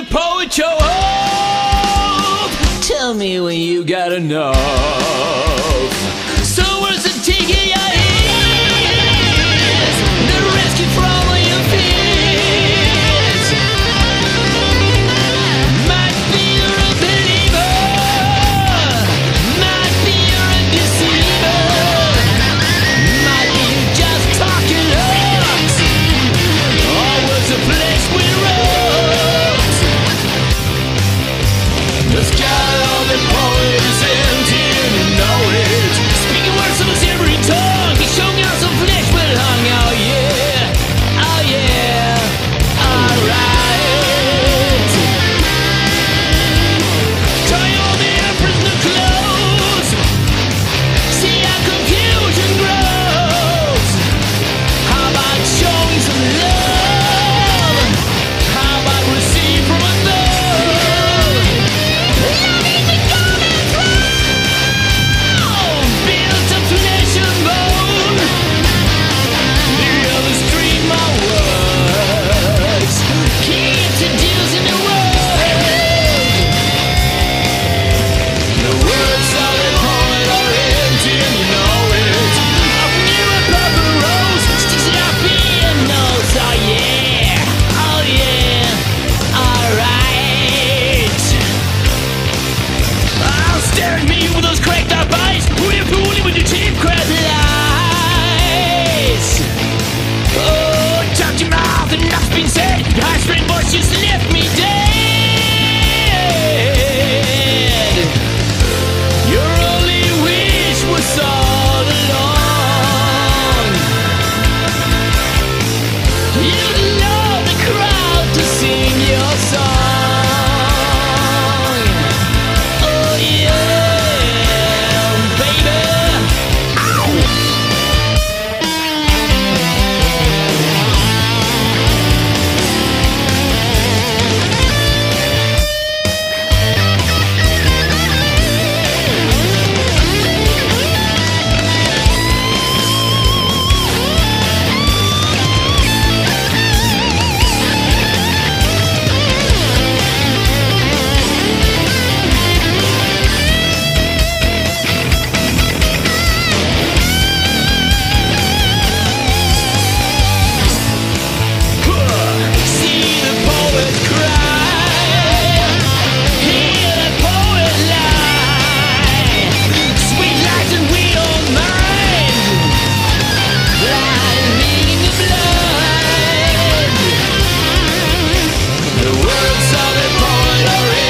the poet you're. Tell me what you gotta know. just left me dead. solid point